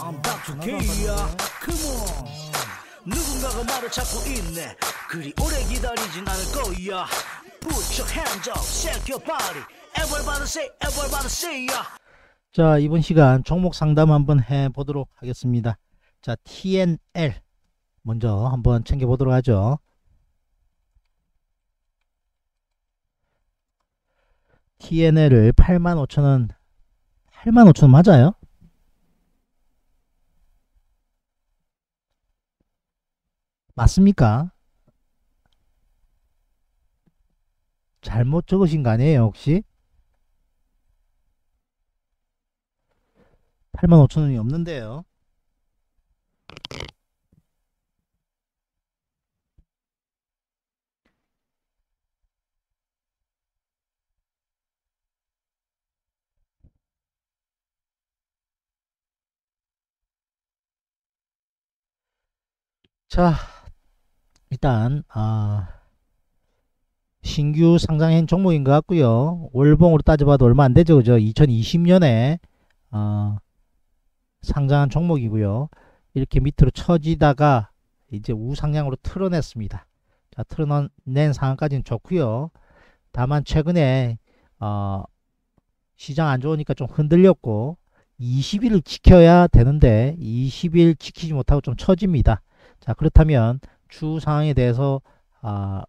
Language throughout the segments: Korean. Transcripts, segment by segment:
I'm Dr. K야 Come on 누군가가 말을 찾고 있네 그리 오래 기다리진 않을 거야 Put your hands up, shake your body Everybody say, everybody say ya 자, 이번 시간 종목 상담 한번 해 보도록 하겠습니다. 자, TNL 먼저 한번 챙겨 보도록 하죠. TNL을 85,000원 85,000원 맞아요? 맞습니까? 잘못 적으신 거 아니에요, 혹시? 85,000원이 없는데요. 자, 일단 아 신규 상장한 종목인 것 같고요. 월봉으로 따져봐도 얼마 안 되죠, 그죠? 2020년에 어, 상장한 종목이고요. 이렇게 밑으로 처지다가 이제 우상향으로 틀어냈습니다. 자, 틀어낸 상황까지는 좋고요. 다만 최근에 어, 시장 안 좋으니까 좀 흔들렸고 20일을 지켜야 되는데 20일 지키지 못하고 좀 처집니다. 자, 그렇다면 주 상황에 대해서 아,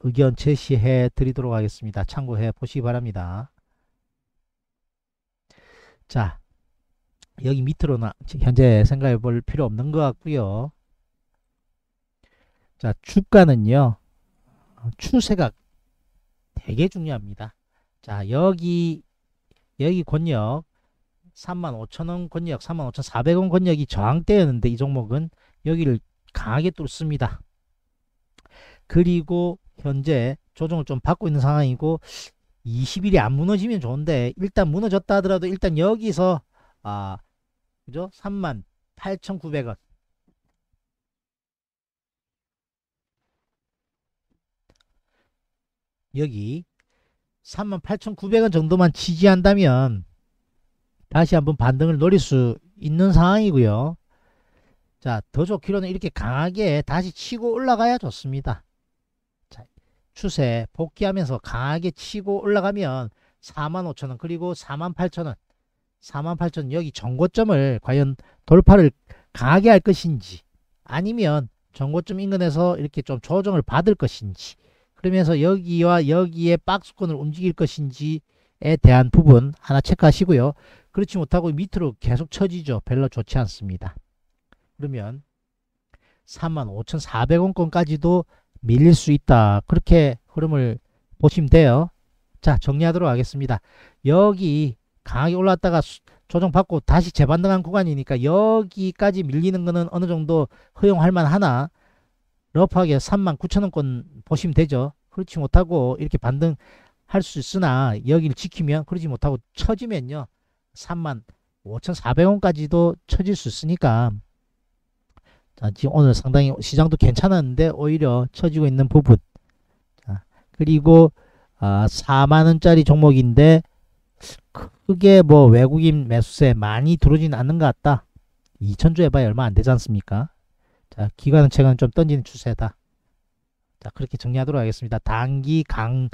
의견 제시해 드리도록 하겠습니다. 참고해 보시기 바랍니다. 자, 여기 밑으로는 현재 생각해 볼 필요 없는 것 같고요. 자, 주가는요. 추세가 되게 중요합니다. 자, 여기 여기 권역 35,000원 권역, 35,400원 권역이 저항대였는데 이 종목은 여기를 강하게 뚫습니다. 그리고 현재 조정을 좀 받고 있는 상황이고 20일이 안 무너지면 좋은데 일단 무너졌다 하더라도 일단 여기서 아 그죠? 38,900원 여기 38,900원 정도만 지지한다면 다시 한번 반등을 노릴 수 있는 상황이고요. 자, 더 좋기로는 이렇게 강하게 다시 치고 올라가야 좋습니다. 자, 추세 복귀하면서 강하게 치고 올라가면 45,000원 그리고 48,000원 48,000원 여기 정고점을 과연 돌파를 강하게 할 것인지 아니면 정고점 인근에서 이렇게 좀 조정을 받을 것인지 그러면서 여기와 여기에 박스권을 움직일 것인지에 대한 부분 하나 체크하시고요. 그렇지 못하고 밑으로 계속 처지죠. 별로 좋지 않습니다. 그러면 35,400원권까지도 밀릴 수 있다. 그렇게 흐름을 보시면 돼요. 자 정리하도록 하겠습니다. 여기 강하게 올랐다가 조정받고 다시 재반등한 구간이니까 여기까지 밀리는 거는 어느 정도 허용할 만하나 러프하게 39,000원권 보시면 되죠. 그렇지 못하고 이렇게 반등할 수 있으나 여기를 지키면 그러지 못하고 처지면요. 35,400원까지도 처질 수 있으니까 자, 지금 오늘 상당히 시장도 괜찮았는데 오히려 처지고 있는 부분. 자, 그리고 아, 4만원짜리 종목인데 크게 뭐 외국인 매수세 많이 들어오지는 않는 것 같다. 2천주 해봐야 얼마 안 되지 않습니까? 자 기관은 최근 좀 던지는 추세다. 자 그렇게 정리하도록 하겠습니다. 단기 강,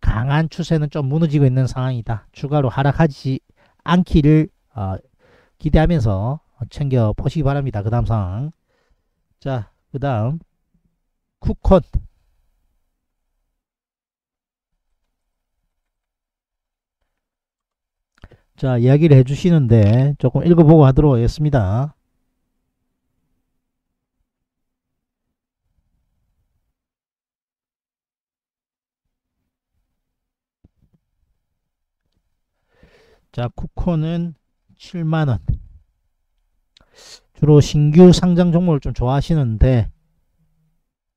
강한 추세는 좀 무너지고 있는 상황이다. 추가로 하락하지 않기를 어, 기대하면서 챙겨 보시기 바랍니다. 그 다음 상황 자, 그 다음 쿠콘 자, 이야기를 해주시는데 조금 읽어보고 하도록 하겠습니다. 자, 쿠콘은 7만원. 주로 신규 상장 종목을 좀 좋아하시는데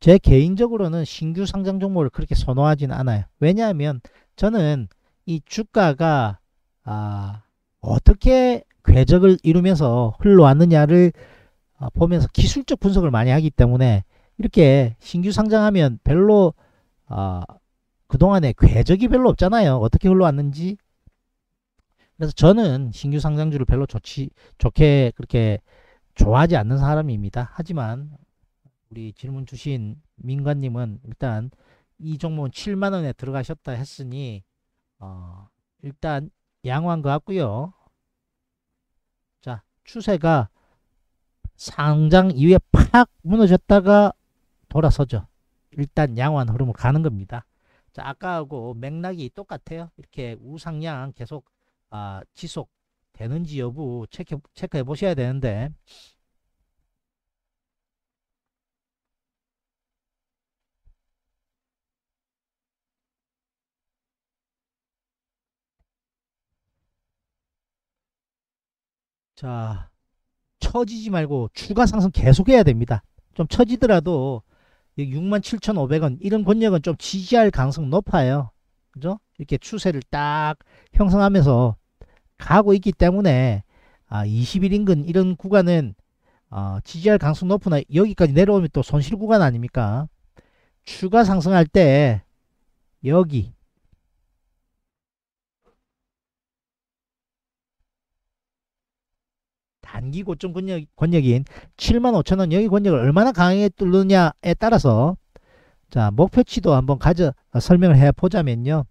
제 개인적으로는 신규 상장 종목을 그렇게 선호하지는 않아요. 왜냐하면 저는 이 주가가 아, 어떻게 궤적을 이루면서 흘러왔느냐를 아, 보면서 기술적 분석을 많이 하기 때문에 이렇게 신규 상장하면 별로 아, 그동안에 궤적이 별로 없잖아요. 어떻게 흘러왔는지 그래서 저는 신규 상장주를 별로 좋지 좋게 그렇게 좋아하지 않는 사람입니다. 하지만 우리 질문 주신 민관님은 일단 이 종목은 7만 원에 들어가셨다 했으니 어, 일단 양호한 것 같고요. 자 추세가 상장 이후에 팍 무너졌다가 돌아서죠. 일단 양호한 흐름으로 가는 겁니다. 자 아까하고 맥락이 똑같아요. 이렇게 우상향 계속 아, 지속 되는지 여부 체크, 체크해 보셔야 되는데 자 처지지 말고 추가 상승 계속해야 됩니다. 좀 처지더라도 67,500원 이런 권역은 좀 지지할 가능성 높아요. 그죠? 이렇게 추세를 딱 형성하면서 가고 있기 때문에 아, 20일 인근 이런 구간은 어, 지지할 가능성 높으나 여기까지 내려오면 또 손실 구간 아닙니까? 추가 상승할 때 여기 단기 고점 권역, 권역인 75,000원 여기 권역을 얼마나 강하게 뚫느냐에 따라서 자 목표치도 한번 가져 설명을 해 보자면요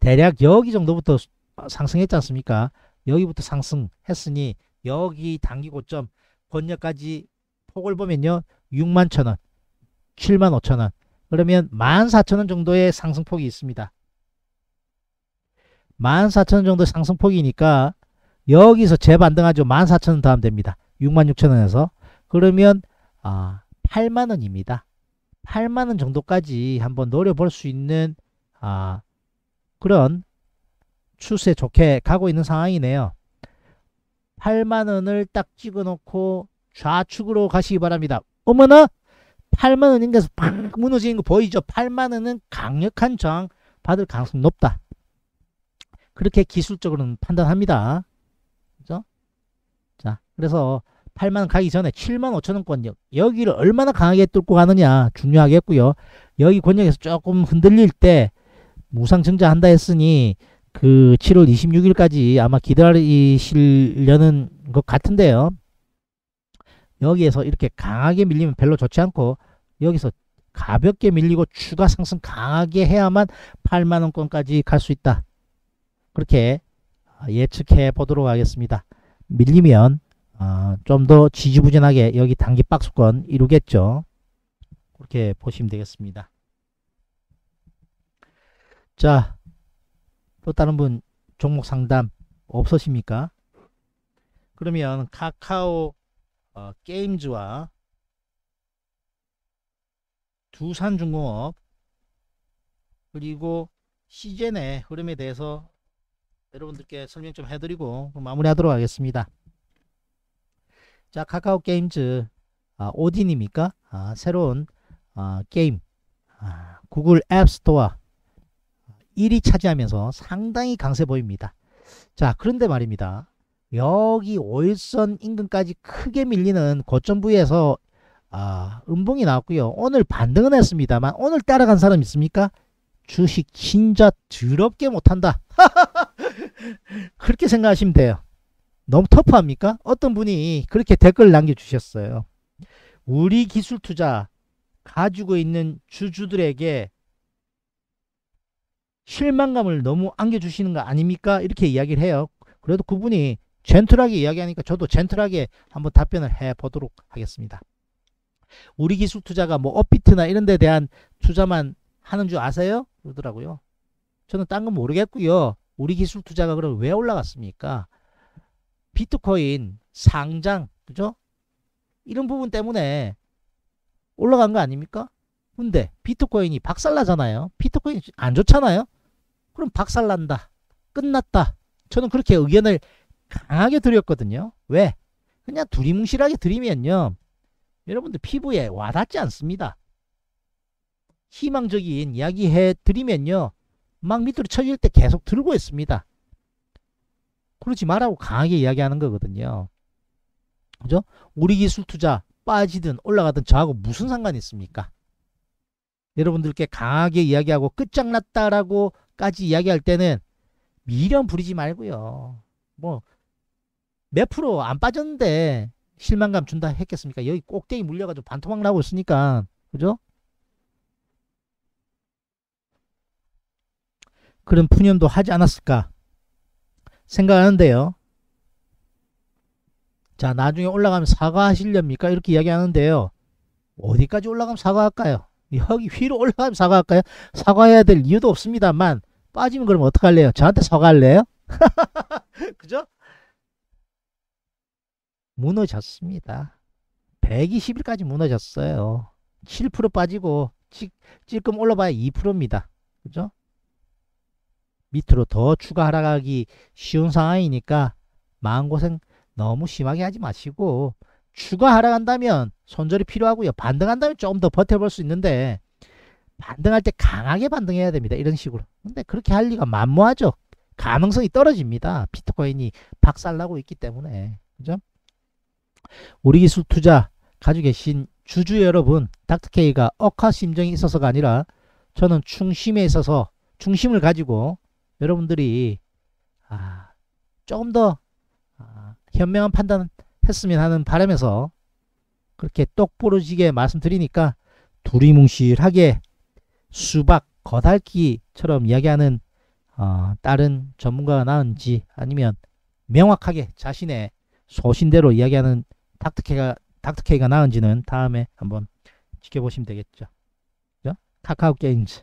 대략 여기 정도부터 상승했지 않습니까 여기부터 상승했으니 여기 단기 고점 권역까지 폭을 보면요 61,000원 75,000원 그러면 14,000원 정도의 상승폭이 있습니다 14,000원 정도 상승폭이니까 여기서 재반등하죠. 14,000원 더 하면 됩니다. 66,000원에서. 그러면 아, 8만 원입니다. 8만 원 정도까지 한번 노려볼 수 있는 아, 그런 추세 좋게 가고 있는 상황이네요. 8만원을 딱 찍어놓고 좌측으로 가시기 바랍니다. 어머나! 8만원 인가에서 팍 무너지는 거 보이죠? 8만원은 강력한 저항 받을 가능성 높다. 그렇게 기술적으로는 판단합니다. 자, 그래서 8만원 가기 전에 7만 5천원 권역 여기를 얼마나 강하게 뚫고 가느냐 중요하겠고요. 여기 권역에서 조금 흔들릴 때 무상 증자한다 했으니 그 7월 26일까지 아마 기다리시려는 것 같은데요. 여기에서 이렇게 강하게 밀리면 별로 좋지 않고 여기서 가볍게 밀리고 추가 상승 강하게 해야만 8만원권까지 갈 수 있다. 그렇게 예측해 보도록 하겠습니다. 밀리면 어, 좀 더 지지부진하게 여기 단기 박스권 이루겠죠. 그렇게 보시면 되겠습니다. 자, 또 다른 분 종목 상담 없으십니까? 그러면 카카오 어, 게임즈와 두산중공업 그리고 시젠의 흐름에 대해서 여러분들께 설명 좀 해드리고 마무리하도록 하겠습니다. 자 카카오 게임즈 아, 오딘입니까? 아, 새로운 아, 게임 아, 구글 앱스토어 1위 차지하면서 상당히 강세 보입니다. 자 그런데 말입니다. 여기 5일선 인근까지 크게 밀리는 고점 부위에서 아, 음봉이 나왔고요. 오늘 반등은 했습니다만 오늘 따라간 사람 있습니까? 주식 진짜 더럽게 못한다. 그렇게 생각하시면 돼요. 너무 터프합니까? 어떤 분이 그렇게 댓글 남겨주셨어요. 우리 기술 투자 가지고 있는 주주들에게 실망감을 너무 안겨주시는 거 아닙니까? 이렇게 이야기를 해요. 그래도 그분이 젠틀하게 이야기하니까 저도 젠틀하게 한번 답변을 해 보도록 하겠습니다. 우리 기술 투자가 뭐 업비트나 이런 데 대한 투자만 하는 줄 아세요? 그러더라고요. 저는 딴 건 모르겠고요. 우리 기술 투자가 그럼 왜 올라갔습니까? 비트코인 상장 그죠? 이런 부분 때문에 올라간 거 아닙니까? 근데 비트코인이 박살나잖아요. 비트코인 안 좋잖아요. 그럼 박살난다. 끝났다. 저는 그렇게 의견을 강하게 드렸거든요. 왜? 그냥 두리뭉실하게 드리면요. 여러분들 피부에 와닿지 않습니다. 희망적인 이야기 해 드리면요. 막 밑으로 쳐질 때 계속 들고 있습니다. 그러지 말라고 강하게 이야기하는 거거든요. 그죠? 우리 기술 투자 빠지든 올라가든 저하고 무슨 상관이 있습니까? 여러분들께 강하게 이야기하고 끝장났다라고 까지 이야기할 때는 미련 부리지 말고요. 뭐 몇 프로 안 빠졌는데 실망감 준다 했겠습니까? 여기 꼭대기 물려가지고 반토막 나고 있으니까 그죠? 그런 푸념도 하지 않았을까 생각하는데요. 자 나중에 올라가면 사과하시렵니까? 이렇게 이야기하는데요. 어디까지 올라가면 사과할까요? 여기 위로 올라가면 사과할까요? 사과해야 될 이유도 없습니다만 빠지면 그럼 어떡할래요? 저한테 사과할래요? 그죠? 무너졌습니다. 120일까지 무너졌어요. 7% 빠지고 찔, 찔끔 올라봐야 2%입니다. 그죠? 밑으로 더 추가 하락하기 쉬운 상황이니까 마음고생 너무 심하게 하지 마시고 추가 하락한다면 손절이 필요하고요. 반등한다면 조금 더 버텨볼 수 있는데 반등할 때 강하게 반등해야 됩니다. 이런 식으로. 근데 그렇게 할 리가 만무하죠. 가능성이 떨어집니다. 비트코인이 박살나고 있기 때문에. 그죠? 우리 기술 투자 가지고 계신 주주 여러분, 닥터케이가 억하 심정이 있어서가 아니라 저는 중심에 있어서 중심을 가지고 여러분들이 아, 조금 더 아, 현명한 판단 했으면 하는 바람에서 그렇게 똑부러지게 말씀드리니까 두리뭉실하게 수박 거달기처럼 이야기하는 어, 다른 전문가가 나은지 아니면 명확하게 자신의 소신대로 이야기하는 닥터케가 닥터케이가 나은지는 다음에 한번 지켜보시면 되겠죠. 그죠? 카카오 게임즈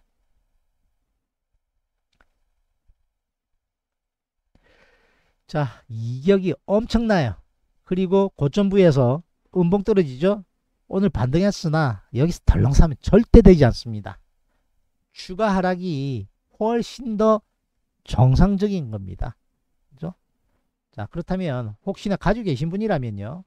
자 이격이 엄청나요. 그리고 고점 부에서 음봉 떨어지죠. 오늘 반등했으나 여기서 덜렁 사면 절대 되지 않습니다. 추가 하락이 훨씬 더 정상적인 겁니다. 그죠? 자, 그렇다면 혹시나 가지고 계신 분이라면요.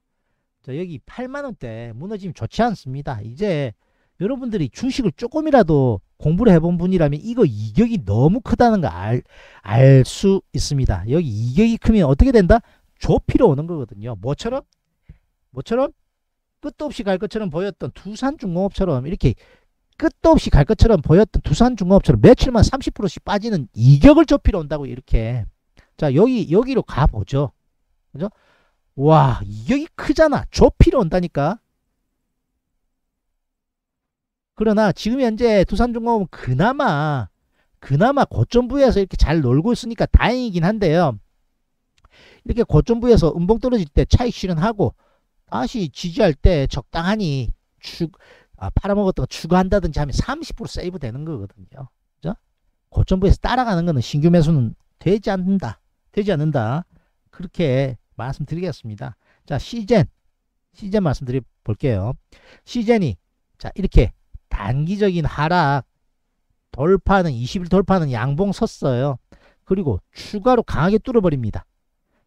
자, 여기 8만원대 무너지면 좋지 않습니다. 이제 여러분들이 주식을 조금이라도 공부를 해본 분이라면 이거 이격이 너무 크다는 거 알, 알 수 있습니다. 여기 이격이 크면 어떻게 된다? 좁히러 오는 거거든요. 뭐처럼? 뭐처럼? 끝도 없이 갈 것처럼 보였던 두산중공업처럼 이렇게 끝도 없이 갈 것처럼 보였던 두산중공업처럼 며칠만 30%씩 빠지는 이격을 좁히러 온다고 이렇게. 자 여기 여기로 가보죠. 그죠? 와 이격이 크잖아. 좁히러 온다니까. 그러나 지금 현재 두산중공업은 그나마 그나마 고점 부에서 이렇게 잘 놀고 있으니까 다행이긴 한데요. 이렇게 고점 부에서 음봉 떨어질 때 차익 실현하고 다시 지지할 때 적당하니 추, 아, 팔아먹었던 거 추가한다든지 하면 30% 세이브 되는 거거든요. 그죠? 고점부에서 따라가는 거는 신규 매수는 되지 않는다. 되지 않는다. 그렇게 말씀드리겠습니다. 자, 시젠. 시젠 말씀드려 볼게요. 시젠이 자, 이렇게 단기적인 하락 돌파는 20일 돌파는 양봉 섰어요. 그리고 추가로 강하게 뚫어버립니다.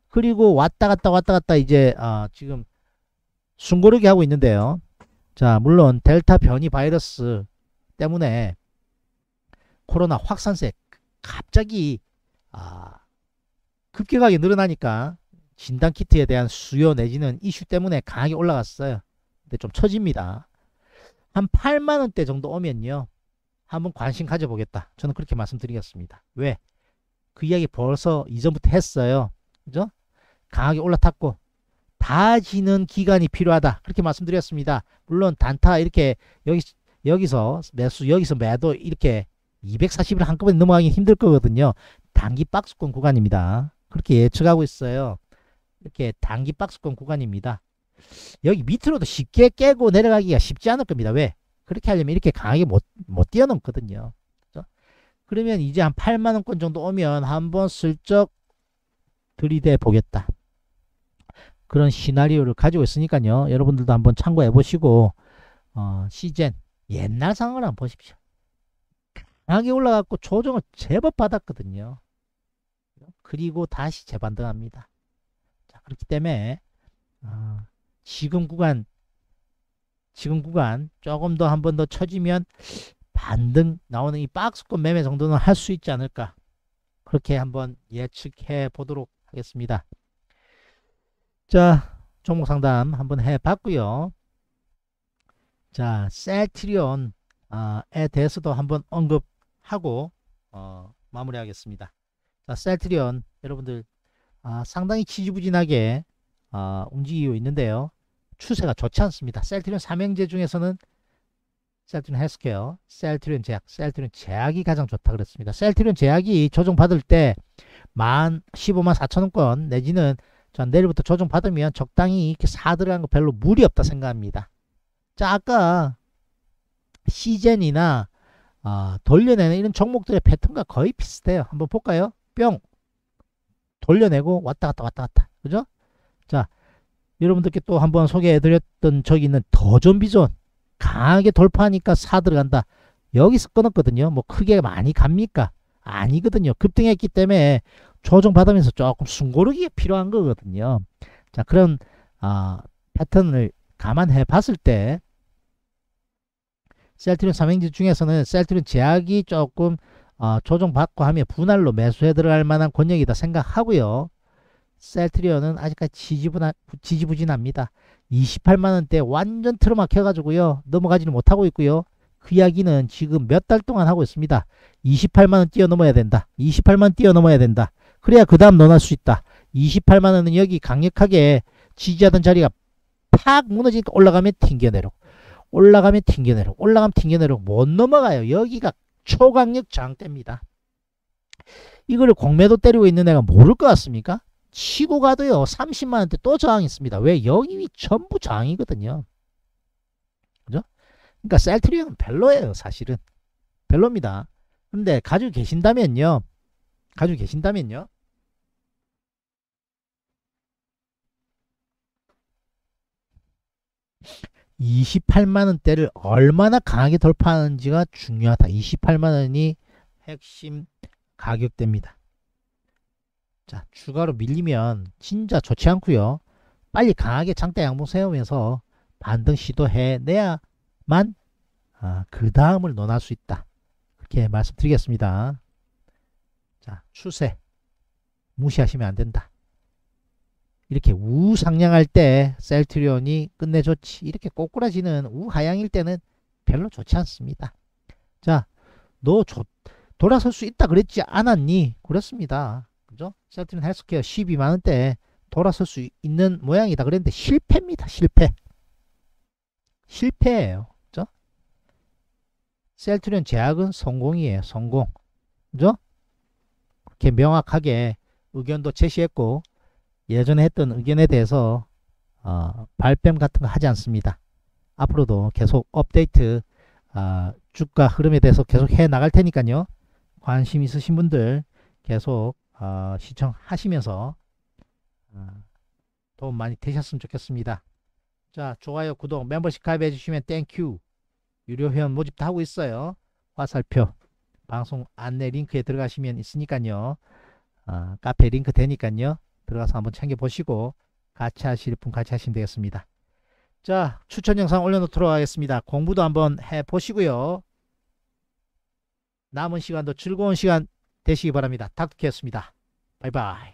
그리고 왔다 갔다 왔다 갔다 이제 어, 지금 숨고르기 하고 있는데요. 자 물론 델타 변이 바이러스 때문에 코로나 확산세 갑자기 아, 급격하게 늘어나니까 진단 키트에 대한 수요 내지는 이슈 때문에 강하게 올라갔어요. 근데 좀 처집니다. 한 8만 원대 정도 오면요. 한번 관심 가져보겠다. 저는 그렇게 말씀드리겠습니다. 왜? 그 이야기 벌써 이전부터 했어요. 그죠? 강하게 올라탔고 다지는 기간이 필요하다. 그렇게 말씀드렸습니다. 물론 단타 이렇게 여기 여기서 매수 여기서 매도 이렇게 240일 한꺼번에 넘어가기 힘들 거거든요. 단기 박스권 구간입니다. 그렇게 예측하고 있어요. 이렇게 단기 박스권 구간입니다. 여기 밑으로도 쉽게 깨고 내려가기가 쉽지 않을 겁니다. 왜? 그렇게 하려면 이렇게 강하게 못, 못 뛰어넘거든요. 그렇죠? 그러면 이제 한 8만원권 정도 오면 한번 슬쩍 들이대 보겠다. 그런 시나리오를 가지고 있으니까요. 여러분들도 한번 참고해 보시고 어, 시젠 옛날 상황을 한번 보십시오. 강하게 올라갔고 조정을 제법 받았거든요. 그리고 다시 재반등합니다. 자, 그렇기 때문에 어, 지금 구간 지금 구간 조금 더 한 번 더 쳐지면 반등 나오는 이 박스권 매매 정도는 할 수 있지 않을까 그렇게 한번 예측해 보도록 하겠습니다. 자, 종목 상담 한번 해봤고요. 자, 셀트리온에 대해서도 한번 언급하고 어, 마무리하겠습니다. 자, 셀트리온 여러분들 아, 상당히 지지부진하게 아, 움직이고 있는데요. 추세가 좋지 않습니다. 셀트리온 삼형제 중에서는 셀트리온 헬스케어, 셀트리온 제약, 셀트리온 제약이 가장 좋다 그랬습니다. 셀트리온 제약이 조정받을 때 만 15만 4천원권 내지는 전 내일부터 조정받으면 적당히 이렇게 사 들어간 거 별로 무리 없다 생각합니다. 자 아까 시젠이나 아, 돌려내는 이런 종목들의 패턴과 거의 비슷해요. 한번 볼까요? 뿅 돌려내고 왔다 갔다 왔다 갔다 그죠? 자 여러분들께 또 한번 소개해드렸던 저기 있는 더존비존 강하게 돌파하니까 사 들어간다. 여기서 끊었거든요. 뭐 크게 많이 갑니까? 아니거든요. 급등했기 때문에 조정 받으면서 조금 숨고르기가 필요한 거거든요. 자 그런 아, 패턴을 감안해 봤을 때 셀트리온 삼행지 중에서는 셀트리온 제약이 조금 어, 조정받고 하면 분할로 매수해 들어갈 만한 권역이다 생각하고요. 셀트리온은 아직까지 지지부나, 지지부진합니다. 28만원대 완전 틀어막혀가지고요. 넘어가지는 못하고 있고요. 그 이야기는 지금 몇 달 동안 하고 있습니다. 28만원 뛰어넘어야 된다. 28만원 뛰어넘어야 된다. 그래야 그 다음 넣어낼 수 있다. 28만원은 여기 강력하게 지지하던 자리가 팍 무너지니까 올라가면 튕겨내려. 올라가면 튕겨내려. 올라가면 튕겨내려. 못 넘어가요. 여기가 초강력 저항대입니다. 이거를 공매도 때리고 있는 애가 모를 것 같습니까? 치고 가도요 30만원대 또 저항 있습니다. 왜? 여기 전부 저항이거든요. 그죠? 그러니까 셀트리온은 별로예요 사실은. 별로입니다. 근데 가지고 계신다면요. 가지고 계신다면요. (28만원대를) 얼마나 강하게 돌파하는지가 중요하다. (28만원이) 핵심 가격대입니다. 자 추가로 밀리면 진짜 좋지 않고요. 빨리 강하게 장대 양봉 세우면서 반등 시도해내야만 아, 그 다음을 논할 수 있다. 그렇게 말씀드리겠습니다 자 추세. 무시하시면 안 된다. 이렇게 우상향할 때 셀트리온이 끝내 좋지 이렇게 꼬꾸라지는 우하향일 때는 별로 좋지 않습니다. 자너 돌아설 수 있다 그랬지 않았니? 그렇습니다. 그죠? 셀트리온 헬스케어 12만원대 돌아설 수 있는 모양이다 그랬는데 실패입니다 실패. 실패예요. 그죠? 셀트리온 제약은 성공이에요 성공. 그죠 그렇게 명확하게 의견도 제시했고 예전에 했던 의견에 대해서 어, 발뺌 같은 거 하지 않습니다. 앞으로도 계속 업데이트 어, 주가 흐름에 대해서 계속 해 나갈 테니까요. 관심 있으신 분들 계속 어, 시청하시면서 어, 도움 많이 되셨으면 좋겠습니다. 자 좋아요 구독 멤버십 가입해 주시면 thank you 유료 회원 모집도 하고 있어요. 화살표 방송 안내 링크에 들어가시면 있으니까요. 어, 카페 링크 되니까요. 들어가서 한번 챙겨보시고 같이 하실 분 같이 하시면 되겠습니다. 자 추천 영상 올려놓도록 하겠습니다. 공부도 한번 해보시고요. 남은 시간도 즐거운 시간 되시기 바랍니다. 닥터케였습니다. 바이바이.